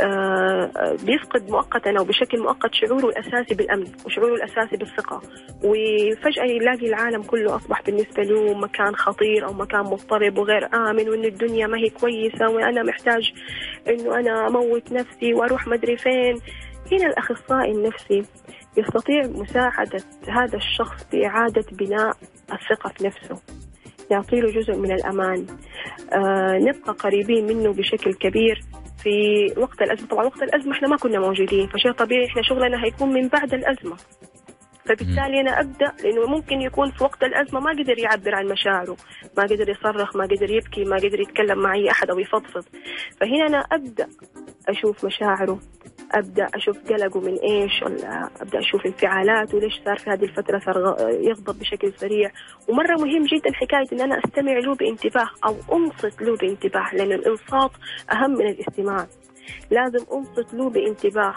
آه، آه، بيفقد مؤقتا أو بشكل مؤقت شعوره الأساسي بالأمن وشعوره الأساسي بالثقة. وفجأة يلاقي العالم كله أصبح بالنسبة له مكان خطير أو مكان مضطرب وغير آمن وإن الدنيا ما هي كويسة وأنا محتاج إنه أنا أموت نفسي وأروح مدري فين. هنا الأخصائي النفسي يستطيع مساعدة هذا الشخص بإعادة بناء الثقة في نفسه. يعطيله جزء من الأمان. آه نبقى قريبين منه بشكل كبير في وقت الأزمة. طبعا وقت الأزمة إحنا ما كنا موجودين فشيء طبيعي إحنا شغلنا هيكون من بعد الأزمة. فبالتالي أنا أبدأ لأنه ممكن يكون في وقت الأزمة ما قدر يعبر عن مشاعره ما قدر يصرخ ما قدر يبكي ما قدر يتكلم مع أي أحد أو يفضفض. فهنا أنا أبدأ أشوف مشاعره. أبدأ أشوف قلقه من إيش ولا أبدأ أشوف انفعالاته ليش صار في هذه الفترة صار يغضب بشكل سريع. ومرة مهم جدا حكاية إن أنا أستمع له بانتباه أو أنصت له بانتباه لأن الإنصات أهم من الاستماع. لازم أنصت له بانتباه.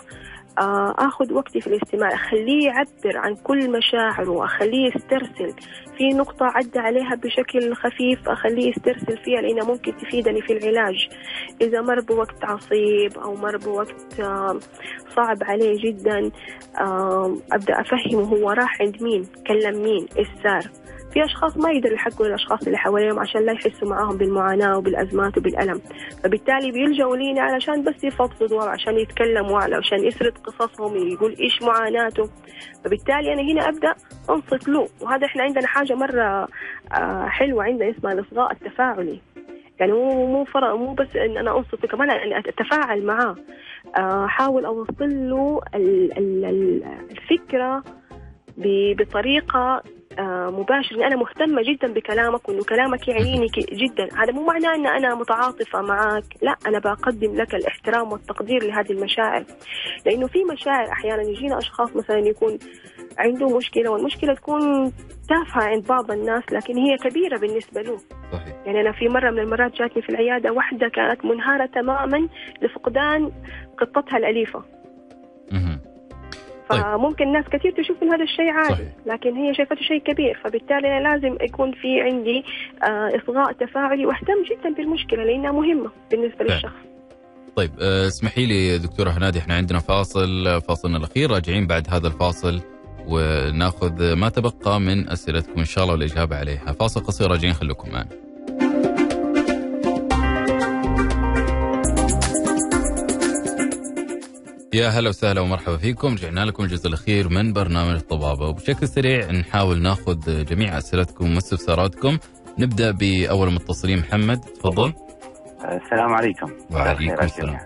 آخذ وقتي في الاستماع. أخليه يعبر عن كل مشاعره أخليه يسترسل في نقطة عدى عليها بشكل خفيف أخليه يسترسل فيها لأنها ممكن تفيدني في العلاج. إذا مر بوقت عصيب أو مر بوقت آه، صعب عليه جدا آه، أبدأ أفهمه هو راح عند مين كلم مين إيش صار. في أشخاص ما يقدروا يحكوا للأشخاص اللي حواليهم عشان لا يحسوا معاهم بالمعاناة وبالأزمات وبالألم. فبالتالي بيلجأوا لينا علشان بس يفضفضوا علشان يتكلموا علشان يسرد قصصهم يقول إيش معاناته فبالتالي أنا هنا أبدأ أنصت له. وهذا إحنا عندنا حاجة مرة آه، حلوة عندنا اسمها الإصغاء التفاعلي. يعني مو مو فرق مو بس إن أنا أنصت كمان اني أتفاعل معاه. آه، أحاول أوصل له ال- ال- ال- الفكرة بطريقة آه، مباشرة إني أنا مهتمة جدا بكلامك وإنه كلامك يعنيني جدا. هذا مو معناه أن أنا متعاطفة معك لا أنا بقدم لك الاحترام والتقدير لهذه المشاعر. لأنه في مشاعر أحيانا يجينا أشخاص مثلا يكون عنده مشكلة والمشكلة تكون تافهة عند بعض الناس لكن هي كبيرة بالنسبة له. صحيح. يعني أنا في مرة من المرات جاتني في العيادة واحدة كانت منهارة تماما لفقدان قطتها الأليفة. مهم. فممكن ناس كثير تشوف إن هذا الشيء عادي صحيح. لكن هي شايفته شيء كبير فبالتالي أنا لازم يكون في عندي آه، إصغاء تفاعلي وأهتم جدا بالمشكلة لأنها مهمة بالنسبة فعلا. للشخص طيب آه، اسمحي لي دكتورة هنادي إحنا عندنا فاصل فاصلنا الأخير راجعين بعد هذا الفاصل وناخذ ما تبقى من أسئلتكم إن شاء الله والإجابة عليها فاصل قصير راجعين خليكم معنا يا هلا وسهلا ومرحبا فيكم. رجعنا لكم الجزء الأخير من برنامج الطبابه وبشكل سريع نحاول ناخذ جميع أسئلتكم واستفساراتكم نبدأ بأول متصلين. محمد تفضل. السلام عليكم. وعليكم السلام.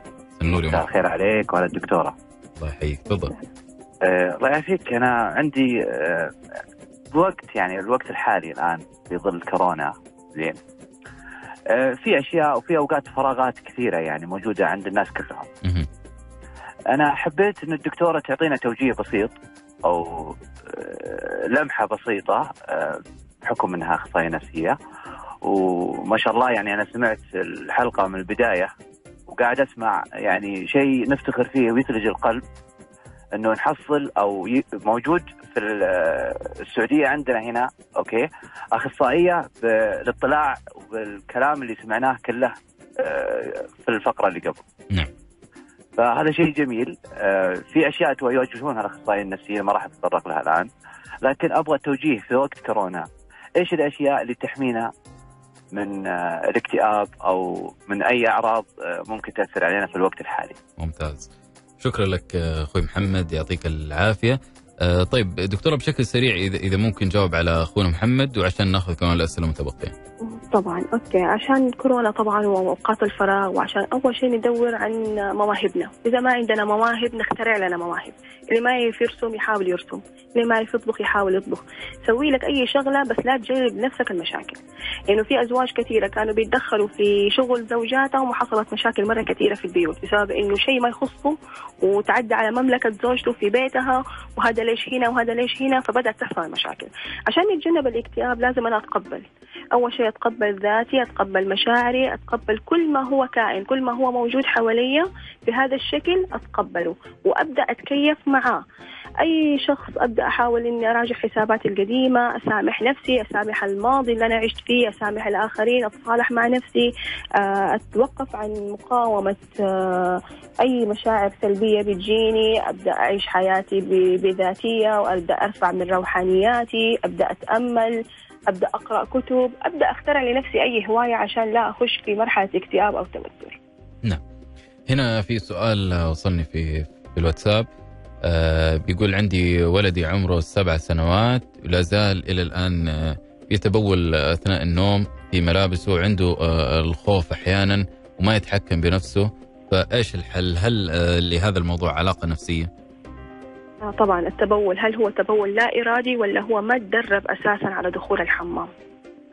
النور يا مساء. الخير عليك وعلى الدكتورة الله يحييك. تفضل. آه، الله يعافيك. أنا عندي آه، بوقت يعني الوقت الحالي الآن في ظل كورونا. زين. آه، في أشياء وفي أوقات فراغات كثيرة يعني موجودة عند الناس كلهم. أنا حبيت أن الدكتورة تعطينا توجيه بسيط أو آه، لمحة بسيطة آه، بحكم أنها أخصائية نفسية. وما شاء الله يعني أنا سمعت الحلقة من البداية وقاعد أسمع يعني شيء نفتخر فيه ويثلج القلب أنه نحصل ي- موجود في ال- السعودية عندنا هنا أوكي؟ أخصائية بالاطلاع بالكلام اللي سمعناه كله آه، في الفقرة اللي قبل. نعم. فهذا شيء جميل. آه، في أشياء يواجهونها الأخصائيين النفسيين ما راح أتطرق لها الآن. لكن أبغى توجيه في وقت كورونا. إيش الأشياء اللي تحمينا من آه، الاكتئاب أو من أي أعراض آه، ممكن تأثر علينا في الوقت الحالي؟ ممتاز. شكرا لك أخوي محمد. يعطيك العافية. طيب دكتورة بشكل سريع إذا ممكن جاوب على أخونا محمد وعشان نأخذ كمان الأسئلة المتبقية. طبعا أوكي. عشان كورونا طبعا وأوقات الفراغ وعشان أول شيء ندور عن مواهبنا. إذا ما عندنا مواهب نخترع لنا مواهب. اللي ما يعرف يرسم يحاول يرسم. اللي ما يعرف يطبخ يحاول يطبخ. سوي لك أي شغلة بس لا تجرب نفسك المشاكل. لأنه يعني في أزواج كثيرة كانوا بيتدخلوا في شغل زوجاتهم وحصلت مشاكل مرة كثيرة في البيوت بسبب إنه شيء ما يخصه وتعدى على مملكة زوجته في بيتها وهذا ليش هنا وهذا ليش هنا فبدأت تحصل المشاكل. عشان نتجنب الاكتئاب لازم أنا أتقبل. أول شيء أتقبل ذاتي أتقبل مشاعري أتقبل كل ما هو كائن كل ما هو موجود حواليا بهذا الشكل أتقبله وأبدأ أتكيف معاه أي شخص أبدأ أحاول إني أراجع حساباتي القديمة أسامح نفسي أسامح الماضي اللي أنا عشت فيه أسامح الآخرين أتصالح مع نفسي آه، أتوقف عن مقاومة آه، أي مشاعر سلبية بتجيني. أبدأ أعيش حياتي ب- بذاتية وأبدأ أرفع من روحانياتي أبدأ أتأمل أبدأ أقرأ كتب أبدأ أخترع لنفسي أي هواية عشان لا أخش في مرحلة اكتئاب أو توتر هنا في سؤال وصلني في في الواتساب آه بيقول عندي ولدي عمره سبع سنوات ولا زال إلى الآن آه يتبول أثناء النوم في ملابسه وعنده آه الخوف أحيانا وما يتحكم بنفسه فإيش الحل؟ هل آه لهذا الموضوع علاقة نفسية؟ آه، طبعا التبول. هل هو تبول لا إرادي ولا هو ما تدرب أساسا على دخول الحمام؟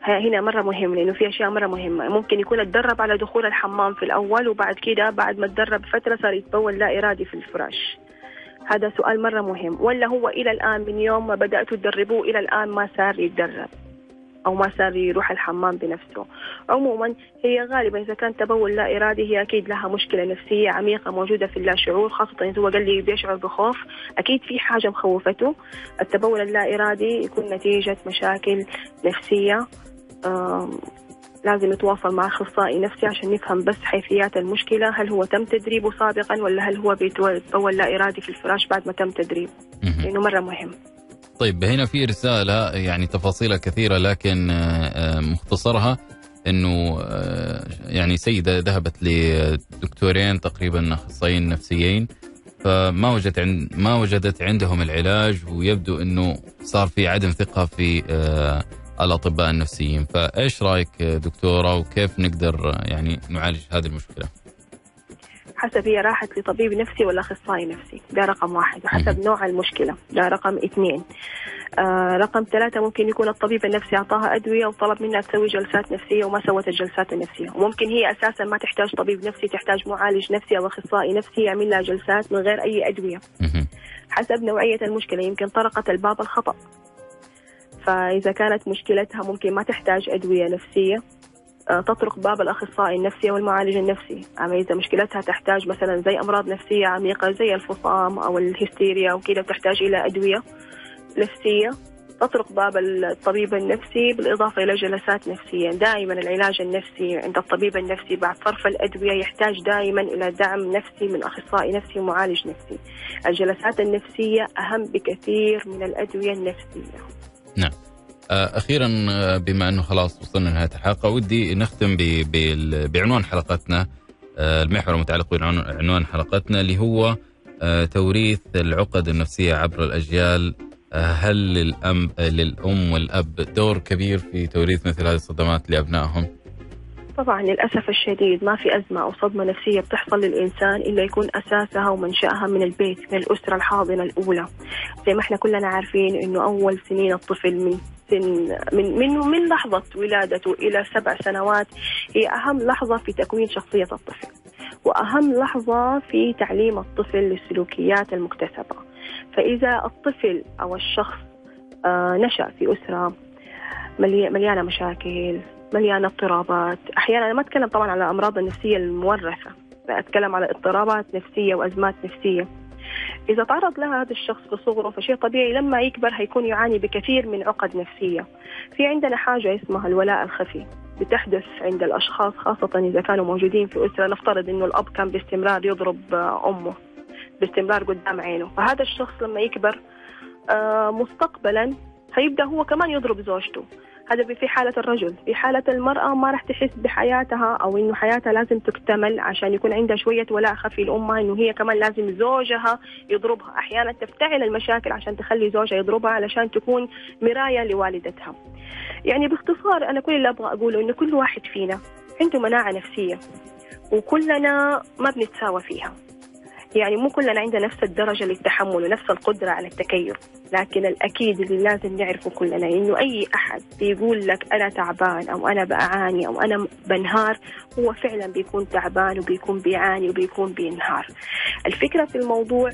هنا مرة مهم لأنه في أشياء مرة مهمة. ممكن يكون اتدرب على دخول الحمام في الأول وبعد كده بعد ما تدرب فترة صار يتبول لا إرادي في الفراش. هذا سؤال مرة مهم. ولا هو إلى الآن من يوم ما بدأتوا تدربوه إلى الآن ما صار يتدرب. أو ما صار يروح الحمام بنفسه. عموما هي غالبا إذا كان تبول لا إرادي هي أكيد لها مشكلة نفسية عميقة موجودة في اللاشعور خاصة إذا هو قال لي بيشعر بخوف. أكيد في حاجة مخوفته. التبول اللا إرادي يكون نتيجة مشاكل نفسية. لازم نتواصل مع أخصائي نفسي عشان نفهم بس حيثيات المشكلة هل هو تم تدريبه سابقا ولا هل هو بيتبول لا إرادي في الفراش بعد ما تم تدريبه. لأنه مرة مهم. طيب هنا في رسالة يعني تفاصيلها كثيرة لكن آه، آه، مختصرها إنه آه، يعني سيدة ذهبت لدكتورين تقريبا أخصائيين نفسيين فما وجدت عند ما وجدت عندهم العلاج ويبدو إنه صار في عدم ثقة في الأطباء النفسيين فإيش رأيك دكتورة وكيف نقدر يعني نعالج هذه المشكلة؟ حسب هي راحت لطبيب نفسي ولا أخصائي نفسي. ده رقم واحد. وحسب. نوع المشكلة. ده رقم اثنين. آه رقم ثلاثة ممكن يكون الطبيب النفسي أعطاها أدوية وطلب منها تسوي جلسات نفسية وما سوت الجلسات النفسية. وممكن هي أساسا ما تحتاج طبيب نفسي تحتاج معالج نفسي أو أخصائي نفسي يعمل لها جلسات من غير أي أدوية. حسب نوعية المشكلة. يمكن طرقت الباب الخطأ. فإذا كانت مشكلتها ممكن ما تحتاج أدوية نفسية. تطرق باب الأخصائي النفسي والمعالج النفسي. أما إذا مشكلتها تحتاج مثلا زي أمراض نفسية عميقة زي الفصام أو الهستيريا وكذا تحتاج إلى أدوية نفسية. تطرق باب الطبيب النفسي بالإضافة إلى جلسات نفسية. دائما العلاج النفسي عند الطبيب النفسي بعد صرف الأدوية يحتاج دائما إلى دعم نفسي من أخصائي نفسي ومعالج نفسي. الجلسات النفسية أهم بكثير من الأدوية النفسية. نعم. آه، أخيرا آه، بما أنه خلاص وصلنا لنهاية الحلقة ودي نختم بعنوان حلقتنا آه، المحور المتعلق بعنوان حلقتنا اللي هو آه، توريث العقد النفسية عبر الأجيال آه، هل للأم للأم والأب دور كبير في توريث مثل هذه الصدمات لأبنائهم؟ طبعا للأسف الشديد ما في أزمة أو صدمة نفسية بتحصل للإنسان إلا يكون أساسها ومنشأها من البيت من الأسرة الحاضنة الأولى زي ما إحنا كلنا عارفين إنه أول سنين الطفل من سن من من من لحظة ولادته إلى سبع سنوات هي أهم لحظة في تكوين شخصية الطفل وأهم لحظة في تعليم الطفل للسلوكيات المكتسبة. فإذا الطفل أو الشخص آه، نشأ في أسرة ملي- مليانة مشاكل مليانة اضطرابات أحيانا أنا ما أتكلم طبعا على الأمراض النفسية المورثة لا أتكلم على اضطرابات نفسية وأزمات نفسية. إذا تعرض لها هذا الشخص في صغره فشيء طبيعي لما يكبر هيكون يعاني بكثير من عقد نفسية. في عندنا حاجة اسمها الولاء الخفي بتحدث عند الأشخاص خاصة إذا كانوا موجودين في أسرة نفترض إنه الأب كان باستمرار يضرب أمه باستمرار قدام عينه. فهذا الشخص لما يكبر آه، مستقبلا هيبدأ هو كمان يضرب زوجته. هذا في حالة الرجل. في حالة المرأة ما راح تحس بحياتها أو إنه حياتها لازم تكتمل عشان يكون عندها شوية ولاء خفي لأمها إنه هي كمان لازم زوجها يضربها. أحيانا تفتعل المشاكل عشان تخلي زوجها يضربها علشان تكون مراية لوالدتها. يعني باختصار أنا كل اللي أبغى أقوله إنه كل واحد فينا عنده مناعة نفسية وكلنا ما بنتساوى فيها. يعني مو كلنا عندنا نفس الدرجة للتحمل ونفس القدرة على التكيف لكن الأكيد اللي لازم نعرفه كلنا إنه أي أحد بيقول لك أنا تعبان أو أنا بعاني أو أنا بنهار هو فعلا بيكون تعبان وبيكون بيعاني وبيكون بينهار. الفكرة في الموضوع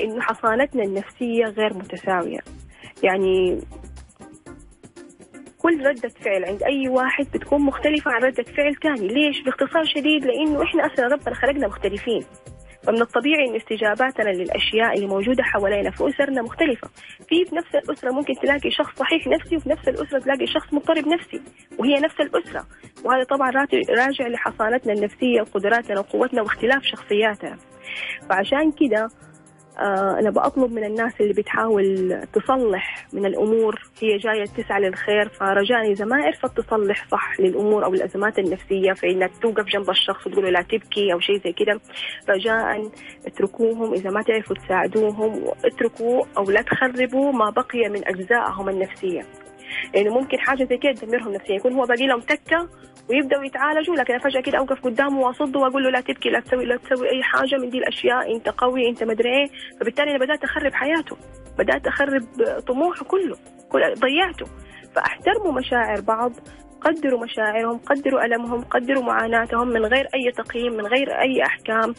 إنه حصانتنا النفسية غير متساوية. يعني كل ردة فعل عند أي واحد بتكون مختلفة عن ردة فعل تاني. ليش؟ باختصار شديد لأنه إحنا أصلا ربنا خلقنا مختلفين. فمن الطبيعي إن استجاباتنا للأشياء اللي موجودة حوالينا في أسرنا مختلفة. في نفس الأسرة ممكن تلاقي شخص صحيح نفسي وفي نفس الأسرة تلاقي شخص مضطرب نفسي وهي نفس الأسرة. وهذا طبعا راجع لحصانتنا النفسية وقدراتنا وقوتنا واختلاف شخصياتنا. فعشان كده أنا بطلب من الناس اللي بتحاول تصلح من الأمور هي جاية تسعى للخير فرجاء إذا ما عرفت تصلح صح للأمور أو الأزمات النفسية فإنك توقف جنب الشخص وتقول له لا تبكي أو شيء زي كده. رجاء اتركوهم إذا ما تعرفوا تساعدوهم اتركوا أو لا تخربوا ما بقي من أجزائهم النفسية. لأنه ممكن حاجة زي كده تدمرهم نفسيا يكون هو باقي لهم تكة ويبدأوا يتعالجوا لكن فجأة كده أوقف قدامه وأصده وأقول له لا تبكي لا تسوي لا تسوي أي حاجة من دي الأشياء أنت قوي أنت مدري إيه. فبالتالي أنا بدأت أخرب حياته بدأت أخرب طموحه كله كل ضيعته. فأحترموا مشاعر بعض قدروا مشاعرهم قدروا ألمهم قدروا معاناتهم من غير أي تقييم من غير أي أحكام.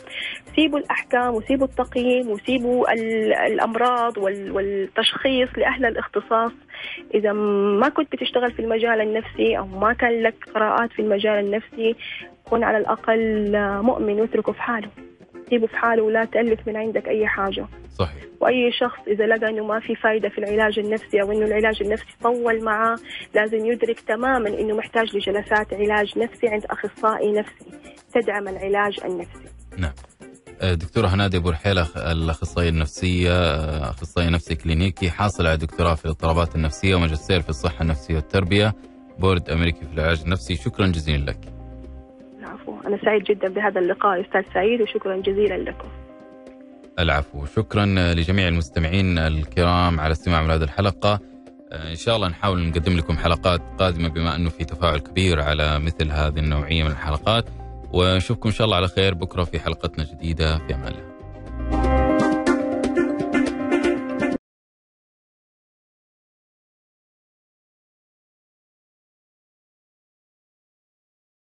سيبوا الأحكام وسيبوا التقييم وسيبوا ال- الأمراض وال- والتشخيص لأهل الاختصاص. إذا ما كنت بتشتغل في المجال النفسي أو ما كان لك قراءات في المجال النفسي كن على الأقل مؤمن واتركه في حاله. سيبه في حاله ولا تألف من عندك أي حاجة. صحيح. وأي شخص إذا لقى إنه ما في فايدة في العلاج النفسي أو إنه العلاج النفسي طول معاه لازم يدرك تماما إنه محتاج لجلسات علاج نفسي عند أخصائي نفسي تدعم العلاج النفسي. نعم. آه، دكتورة هنادي أبو رحيلة أخ- الأخصائية النفسية آه، أخصائي نفسي كلينيكي حاصل على دكتوراه في الاضطرابات النفسية وماجستير في الصحة النفسية والتربية بورد أمريكي في العلاج النفسي. شكرا جزيلا لك. أنا سعيد جدا بهذا اللقاء أستاذ سعيد وشكرا جزيلا لكم. العفو. شكرا لجميع المستمعين الكرام على استماع هذه الحلقة. آه، إن شاء الله نحاول نقدم لكم حلقات قادمة بما أنه في تفاعل كبير على مثل هذه النوعية من الحلقات. ونشوفكم إن شاء الله على خير بكرة في حلقتنا جديدة في أمان الله.